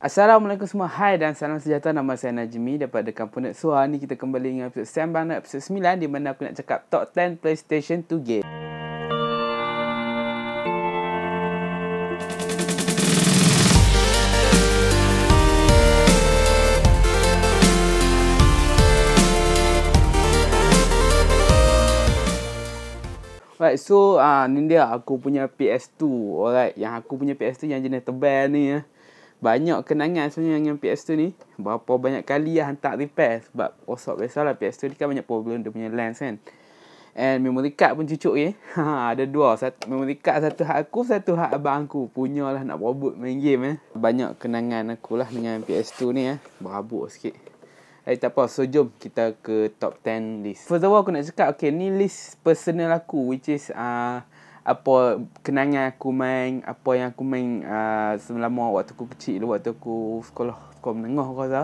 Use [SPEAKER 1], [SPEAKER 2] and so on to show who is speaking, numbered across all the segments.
[SPEAKER 1] Assalamualaikum semua. Hai dan salam sejahtera. Nama saya Najmi daripada Kampung Net Suha. Ni kita kembali dengan episode episode 9 di mana aku nak cakap top 10 PlayStation 2 game. Right, so uh, ni dia aku punya PS2. Alright, yang aku punya PS2 yang jenis tebal ni ya. Banyak kenangan sebenarnya dengan PS2 ni. Berapa banyak kali lah hantar repair. Sebab rosak biasalah PS2 ni kan banyak problem dia punya lens kan. And memory card pun cucuk je. Ha, ada dua. Satu, memory card satu hak aku, satu hak abang aku. Punya lah nak berabut main game eh. Banyak kenangan aku lah dengan PS2 ni eh. Berabut sikit. Eh tak apa, so jom kita ke top 10 list. First of all aku nak cakap, okay ni list personal aku which is uh, apa kenangan aku main, apa yang aku main uh, selama waktu aku kecil dulu, waktu aku sekolah, sekolah menengah aku rasa.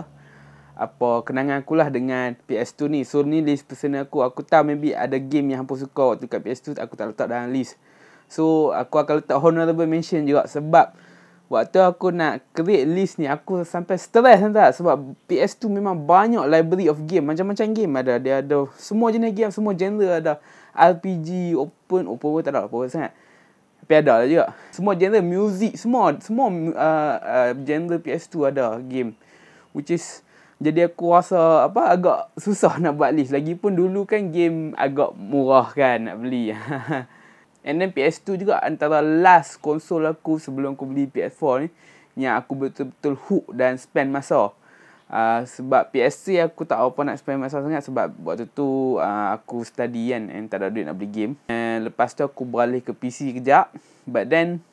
[SPEAKER 1] Apa kenangan aku lah dengan PS2 ni. So ni list personal aku. Aku tahu maybe ada game yang hampa suka waktu kat PS2, aku tak letak dalam list. So aku akan letak honorable mention juga sebab Waktu aku nak create list ni Aku sampai stress tak Sebab PS2 memang banyak library of game Macam-macam game ada. Dia ada semua jenis game Semua genre ada. RPG, open Open world tak ada world sangat. Tapi ada lah juga. Semua genre music Semua Semua uh, uh, genre PS2 ada game. Which is Jadi aku rasa Apa agak susah nak buat list. Lagipun dulu kan game Agak murah kan Nak beli And then PS2 juga antara last konsol aku sebelum aku beli PS4 ni yang aku betul-betul hook dan spend masa. Uh, sebab PS3 aku tak apa nak spend masa sangat sebab waktu tu uh, aku study kan and tak ada duit nak beli game. And lepas tu aku beralih ke PC kejap. But then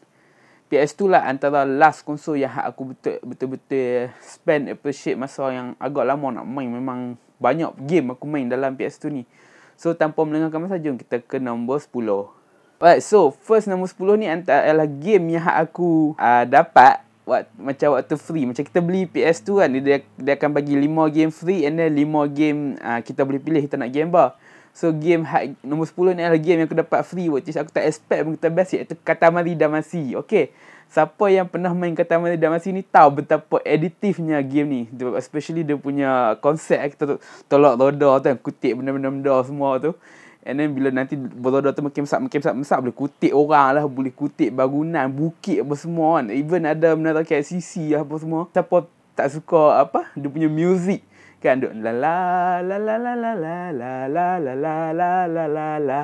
[SPEAKER 1] PS2 lah antara last konsol yang aku betul-betul spend appreciate masa yang agak lama nak main. Memang banyak game aku main dalam PS2 ni. So tanpa melengahkan masa jom kita ke nombor 10. Alright, so first nombor 10 ni adalah game yang aku uh, dapat wat, macam waktu free. Macam kita beli PS2 kan, dia, dia akan bagi 5 game free and then 5 game uh, kita boleh pilih kita nak game apa. So game hak, nombor 10 ni adalah game yang aku dapat free which is aku tak expect pun kita best iaitu Katamari Damacy. Okay. Siapa yang pernah main Katamari Damacy ni tahu betapa editifnya game ni. Especially dia punya konsep kita tolak roda tu kan, kutip benda-benda semua tu. And then bila nanti bodoh tu makin besar, makin besar, besar boleh kutip orang lah, boleh kutip bangunan, bukit apa semua kan. Even ada menara KCC lah apa semua. Siapa tak suka apa, dia punya music kan. Duk la la la la la la la la la la la la la la la.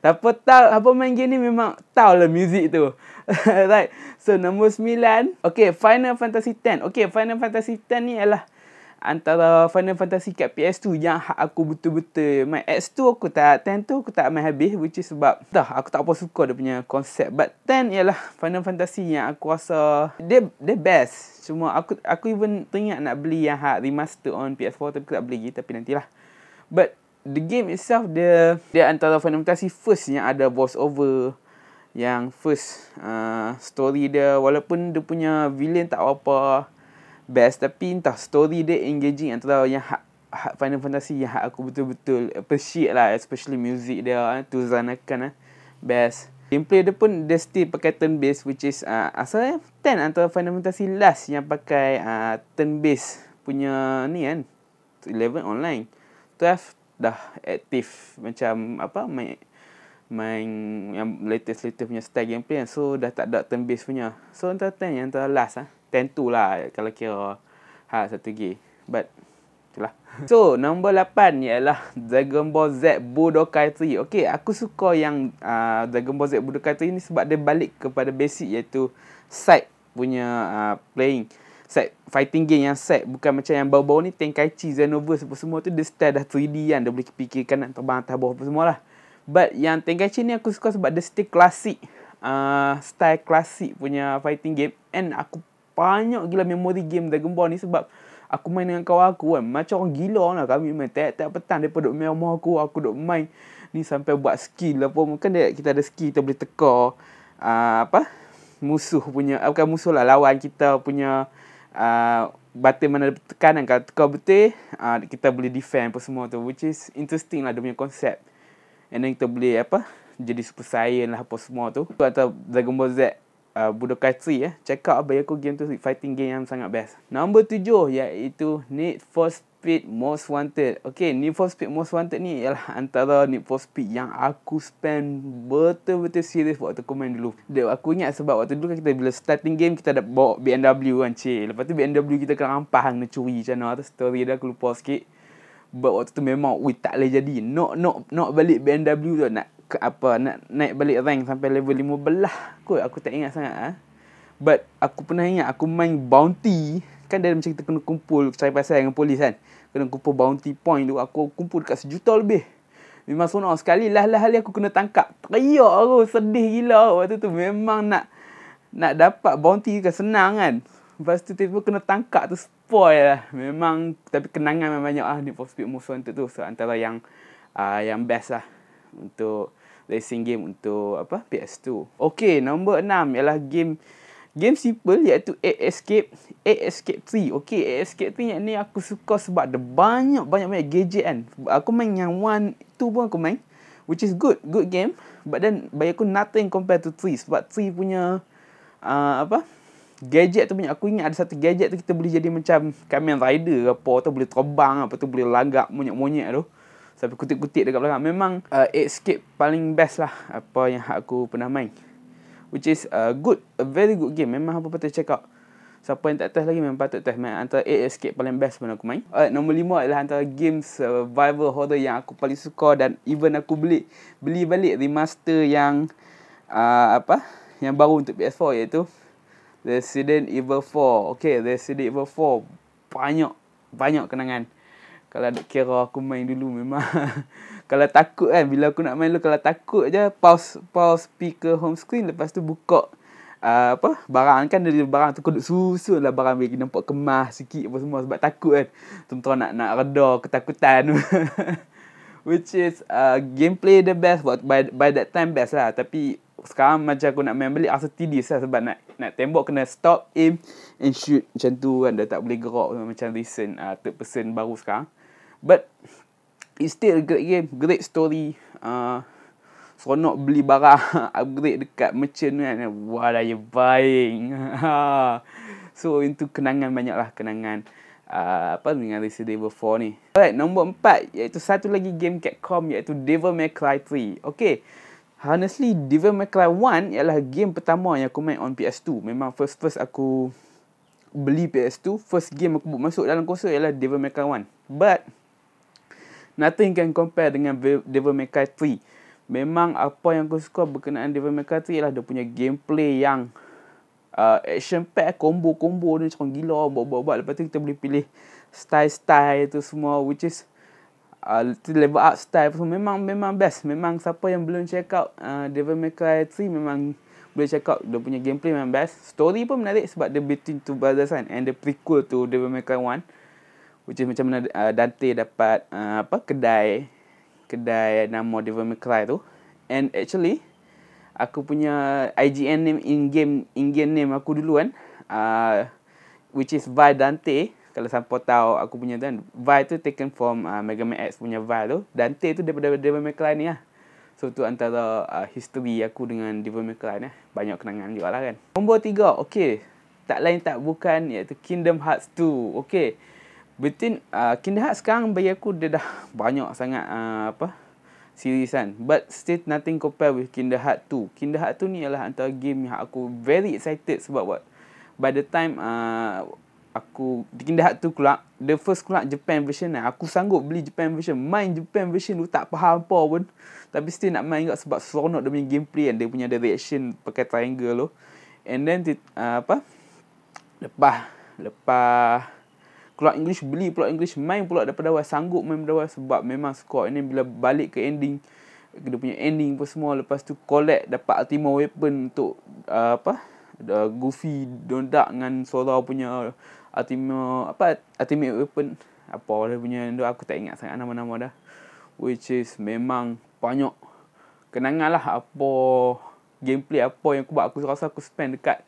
[SPEAKER 1] Siapa tahu apa main game ni memang tahu lah music tu. right. So nombor 9. Okay, Final Fantasy 10. Okay, Final Fantasy 10 ni adalah antara Final Fantasy kat PS2 yang aku betul-betul main. X2 aku tak 10 tu aku tak main habis which is sebab dah aku tak apa suka dia punya konsep but 10 ialah Final Fantasy yang aku rasa dia dia best. Cuma aku aku even teringat nak beli yang hak remaster on PS4 tapi aku tak beli lagi tapi nantilah. But the game itself dia dia antara Final Fantasy first yang ada voice over yang first uh, story dia. Walaupun dia punya villain tak apa best tapi entah story dia engaging antara yang hak, hak Final Fantasy yang hak aku betul-betul appreciate lah especially music dia eh, tu zanakan eh. best. Gameplay dia pun dia still pakai turn based which is uh, asalnya 10 antara Final Fantasy last yang pakai uh, turn based punya ni kan 11 online. 12 dah aktif macam apa main main yang latest latest punya style gameplay so dah tak ada turn based punya. So antara 10 yang antara last ah tentu lah kalau kira ha satu G. But itulah. So, nombor 8 ialah Dragon Ball Z Budokai 3. Okay, aku suka yang uh, Dragon Ball Z Budokai 3 ni sebab dia balik kepada basic iaitu side punya uh, playing. Side fighting game yang side bukan macam yang bau-bau ni Tenkaichi Xenoverse apa semua tu dia style dah 3D kan dia boleh fikir kanan terbang atas bawah apa semua lah. But yang Tenkaichi ni aku suka sebab dia still klasik uh, style klasik punya fighting game and aku banyak gila memori game Dragon Ball ni sebab aku main dengan kawan aku kan. Macam orang gila lah kami main. Tiap-tiap petang dia duduk main rumah aku. Aku duduk main ni sampai buat skill apa. Mungkin dia, kita ada skill kita boleh teka uh, apa musuh punya uh, bukan musuh lah lawan kita punya uh, button mana ada tekanan kalau tekan betul uh, kita boleh defend apa semua tu which is interesting lah dia punya konsep and then kita boleh apa jadi super saiyan lah apa semua tu atau Dragon Ball Z uh, Budokai 3 ya. Check out bagi aku game tu fighting game yang sangat best. Nombor tujuh iaitu Need for Speed Most Wanted. Okay, Need for Speed Most Wanted ni ialah antara Need for Speed yang aku spend betul-betul serius waktu aku main dulu. Dia, aku ingat sebab waktu dulu kan kita bila starting game kita ada bawa BMW kan cik. Lepas tu BMW kita kena rampas hang nak curi macam mana. Story dia aku lupa sikit. But waktu tu memang Ui tak boleh jadi Nak nak nak balik BMW tu Nak ke apa Nak naik balik rank Sampai level 15 kot Aku tak ingat sangat ha? But Aku pernah ingat Aku main bounty Kan dia macam kita kena kumpul Cari pasal dengan polis kan Kena kumpul bounty point tu Aku kumpul dekat sejuta lebih Memang sonok sekali Lah-lah hari aku kena tangkap Teriak aku Sedih gila Waktu tu memang nak Nak dapat bounty kan senang kan Lepas tu tiba-tiba kena tangkap tu spoil lah. Memang tapi kenangan memang banyak ah Need for Speed Wanted tu. So antara yang uh, yang best lah untuk racing game untuk apa PS2. Okay, nombor 6 ialah game game simple iaitu A Escape A Escape 3. Okay, A Escape 3 ni aku suka sebab ada banyak banyak gadget kan. Aku main yang one tu pun aku main which is good, good game. But then bagi aku nothing compared to 3 sebab 3 punya uh, apa? gadget tu punya aku ingat ada satu gadget tu kita boleh jadi macam Kamen Rider ke apa atau boleh terbang apa tu boleh langgar monyet-monyet tu sampai kutip-kutip dekat belakang. Memang uh, escape paling best lah apa yang aku pernah main. Which is a good a very good game. Memang apa patut check out. Siapa yang tak test lagi memang patut test. Main antara A Escape paling best pun aku main. Alright nombor lima adalah antara game survival horror yang aku paling suka dan even aku beli beli balik remaster yang uh, apa? Yang baru untuk PS4 iaitu Resident Evil 4. Okay, Resident Evil 4 banyak banyak kenangan. Kalau ada kira aku main dulu memang. Kalau takut kan bila aku nak main dulu kalau takut je pause pause speaker home screen lepas tu buka uh, apa barang. Kan dari barang tu kuduk susun lah barang bagi nampak kemas sikit apa semua sebab takut kan. Tentu nak nak reda ketakutan. Which is uh, gameplay the best by by that time best lah. Tapi sekarang macam aku nak main balik rasa tedious lah sebab nak nak tembak kena stop aim and shoot. Macam tu kan dah tak boleh gerak macam recent uh, third person baru sekarang but it's still a great game great story uh, seronok beli barang upgrade dekat merchant kan what are you buying so itu kenangan banyak lah kenangan uh, apa dengan Resident Evil 4 ni alright nombor 4 iaitu satu lagi game Capcom iaitu Devil May Cry 3 okay Honestly, Devil May Cry 1 ialah game pertama yang aku main on PS2. Memang first-first aku beli PS2. First game aku masuk dalam konsol ialah Devil May Cry 1. But, nothing can compare dengan Devil May Cry 3. Memang apa yang aku suka berkenaan Devil May Cry 3 ialah dia punya gameplay yang uh, action pack, combo-combo dia macam gila, buat-buat. Lepas tu kita boleh pilih style-style tu semua which is uh, level up style pun memang memang best. Memang siapa yang belum check out uh, Devil May Cry 3 memang boleh check out dia punya gameplay memang best. Story pun menarik sebab dia between two brothers kan and the prequel to Devil May Cry 1 which is macam mana uh, Dante dapat uh, apa kedai kedai nama Devil May Cry tu. And actually aku punya IGN name in game in game name aku dulu kan uh, which is by Dante. Kalau siapa tahu aku punya kan Vi tu taken from uh, Mega Man X punya Vi tu. Dante tu daripada Devil May Cry ni lah. So tu antara uh, history aku dengan Devil May Cry ni. Banyak kenangan juga lah kan. Nombor tiga okay. Tak lain tak bukan iaitu Kingdom Hearts 2 okay Between uh, Kingdom Hearts sekarang bagi aku dia dah banyak sangat uh, apa series kan. But still nothing compare with Kingdom Hearts 2 Kingdom Hearts 2 ni adalah antara game yang aku very excited sebab what? By the time uh, aku Hearts tu keluar the first keluar Japan version lah aku sanggup beli Japan version. Main Japan version tu tak faham apa pun. Tapi still nak main juga sebab seronok dia punya gameplay kan dia punya reaction pakai triangle tu. And then uh, apa lepas lepas keluar English beli pula English main pula daripada awal. Sanggup main daripada awal sebab memang score ini bila balik ke ending dia punya ending pun semua lepas tu collect dapat ultimate weapon untuk uh, apa uh, Goofy dondak dengan Sora punya ultimate apa ultimate weapon. Apa dia punya aku tak ingat sangat nama-nama dah. Which is memang banyak kenangan lah apa gameplay apa yang aku buat. Aku rasa aku spend dekat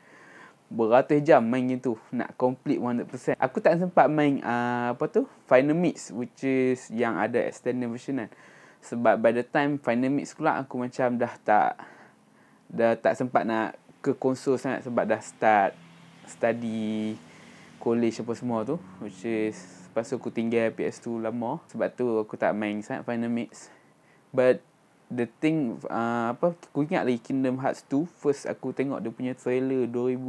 [SPEAKER 1] beratus jam main game tu nak complete 100%. Aku tak sempat main uh, apa tu Final Mix which is yang ada extended version kan. Sebab by the time Final Mix pula aku macam dah tak dah tak sempat nak ke konsol sangat sebab dah start study college apa semua tu which is lepas tu aku tinggal PS2 lama sebab tu aku tak main sangat Final Mix. But the thing uh, apa aku ingat lagi Kingdom Hearts 2 first aku tengok dia punya trailer 2000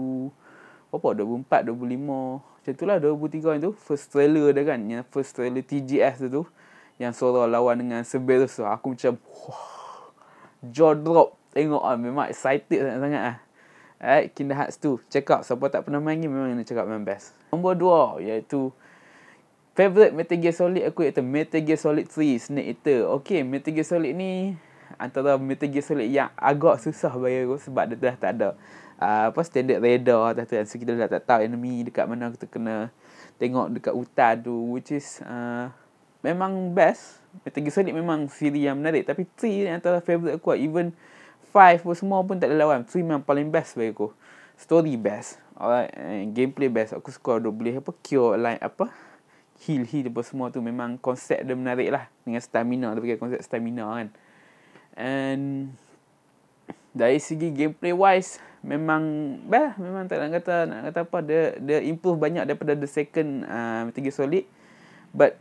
[SPEAKER 1] apa 2004 2005 macam tu lah 2003 itu first trailer dia kan yang first trailer TGS tu tu yang Sora lawan dengan Cerberus tu aku macam wah, jaw drop tengok ah memang excited sangat-sangat ah Alright, Kingdom Hearts 2 Check out Siapa tak pernah main ni Memang nak check out memang best. Nombor 2 Iaitu Favorite Metal Gear Solid aku Iaitu Metal Gear Solid 3 Snake Eater. Okay Metal Gear Solid ni antara Metal Gear Solid yang agak susah bagi aku sebab dia dah tak ada uh, apa standard radar atas tu. So kita dah tak tahu enemy dekat mana kita kena tengok dekat hutan tu which is uh, memang best. Metal Gear Solid memang siri yang menarik tapi 3 antara favorite aku even 5 pun semua pun tak ada lawan. 3 memang paling best bagi aku. Story best. Alright, and gameplay best. Aku suka dia boleh apa cure line apa heal heal apa semua tu memang konsep dia menarik lah dengan stamina dia pakai konsep stamina kan And dari segi gameplay wise memang bah memang tak nak kata nak kata apa dia dia improve banyak daripada the second uh, Metal Gear Solid. But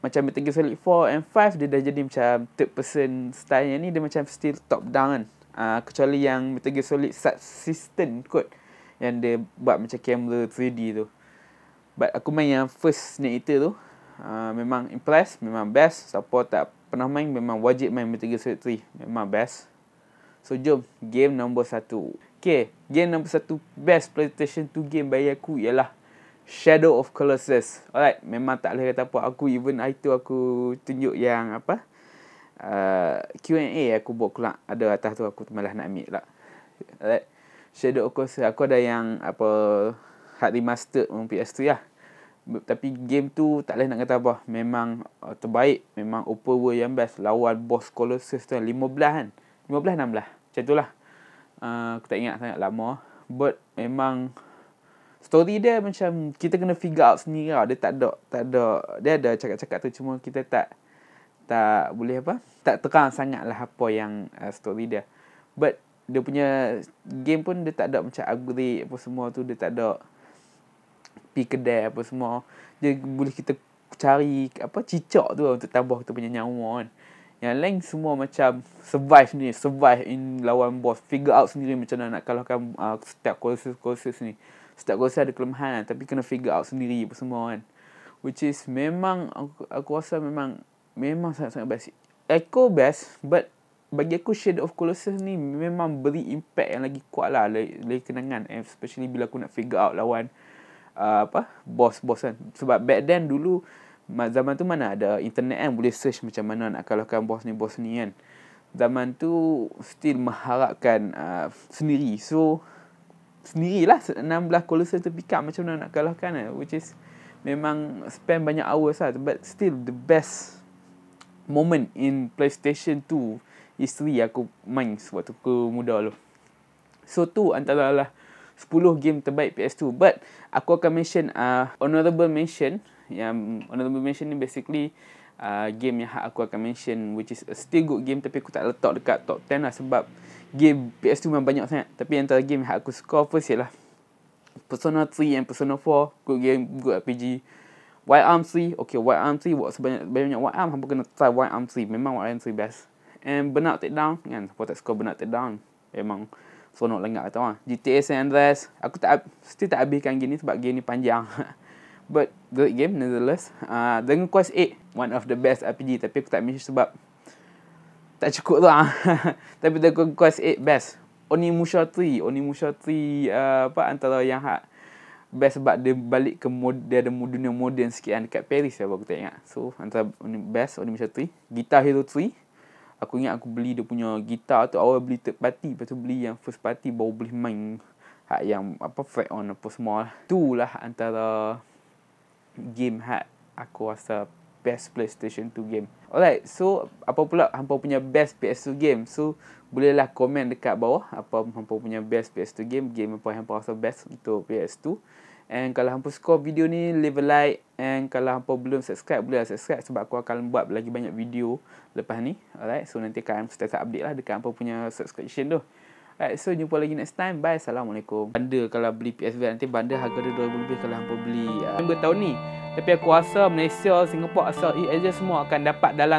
[SPEAKER 1] macam Metal Gear Solid 4 and 5 dia dah jadi macam third person style yang ni dia macam still top down kan. Uh, kecuali yang Metal Gear Solid Subsistence kot yang dia buat macam kamera 3D tu. But aku main yang first Snake Eater tu uh, memang impress memang best siapa tak pernah main memang wajib main Metal Gear Solid 3 memang best so jom game nombor satu Okay, game nombor satu best PlayStation 2 game bagi aku ialah Shadow of Colossus. Alright, memang tak boleh kata apa. Aku even itu aku tunjuk yang apa? Uh, Q&A aku buat kelak. Ada atas tu aku malah nak ambil lah. Alright. Shadow of Colossus. Aku ada yang apa hard remastered on PS3 lah tapi game tu tak boleh nak kata apa memang uh, terbaik memang open world yang best. Lawan boss colossus tu 15 kan? 15 16 macam tu lah. Uh, aku tak ingat sangat lama. But memang story dia macam kita kena figure out sendiri lah. Dia tak ada tak ada dia ada cakap-cakap tu. Cuma kita tak tak boleh apa? Tak terang sangat lah apa yang uh, story dia. But dia punya game pun dia tak ada macam upgrade apa semua tu. Dia tak ada pergi kedai apa semua. Dia boleh kita cari apa cicak tu lah untuk tambah kita punya nyawa kan. Yang lain semua macam survive ni survive in lawan boss. Figure out sendiri macam mana nak kalahkan uh, setiap courses courses ni. Setiap courses ada kelemahan tapi kena figure out sendiri apa semua kan. Which is memang aku, aku rasa memang memang sangat-sangat best. Echo best but bagi aku Shadow of Colossus ni memang beri impact yang lagi kuat lah lagi kenangan. Especially bila aku nak figure out lawan uh, apa bos-bos kan. Sebab back then dulu zaman tu mana ada internet kan boleh search macam mana nak kalahkan bos ni bos ni kan. Zaman tu still mengharapkan uh, sendiri. So sendirilah 16 Colossus tu pick up macam mana nak kalahkan kan which is memang spend banyak hours lah. But still the best moment in PlayStation 2 history aku main waktu aku muda tu so tu antara lah 10 game terbaik PS2 but aku akan mention uh, honorable mention. Yang honorable mention ni basically uh, game yang aku akan mention which is a still good game tapi aku tak letak dekat top 10 lah sebab game PS2 memang banyak sangat. Tapi antara game yang aku score first ialah Persona 3 and Persona 4 good game good RPG White Arm 3 okay White Arm 3 buat sebanyak banyak White Arm hampa kena try White Arm 3 memang White Arm 3 best. And Burnout Takedown kan siapa tak score Burnout Takedown? Memang seronok lengak kata orang. GTA San Andreas, aku tak still tak habiskan game ni sebab game ni panjang. But great game nevertheless. Uh, dengan Quest 8, one of the best RPG tapi aku tak mention sebab tak cukup tu ah. tapi dengan Quest 8 best. Onimusha 3, Onimusha 3 uh, apa antara yang hak best sebab dia balik ke mod, dia ada dunia moden sikit kan dekat Paris ya aku tak ingat. So antara best Onimusha 3, Guitar Hero 3, Aku ingat aku beli dia punya gitar tu awal beli third party lepas tu beli yang first party baru boleh main hak yang apa fret on apa semua lah. Itulah antara game hak aku rasa best PlayStation 2 game. Alright, so apa pula hampa punya best PS2 game? So bolehlah komen dekat bawah apa hampa punya best PS2 game, game apa yang hampa rasa best untuk PS2. And kalau hampa suka video ni, leave a like. And kalau hampa belum subscribe, boleh subscribe sebab aku akan buat lagi banyak video lepas ni. Alright, so nanti akan setiap update lah dekat hampa punya subscription tu. Alright, so jumpa lagi next time. Bye. Assalamualaikum. Bundle kalau beli PSV nanti bundle harga dia 2000 lebih kalau hampa beli uh, tahun ni. Tapi aku rasa Malaysia, Singapore, asal EA semua akan dapat dalam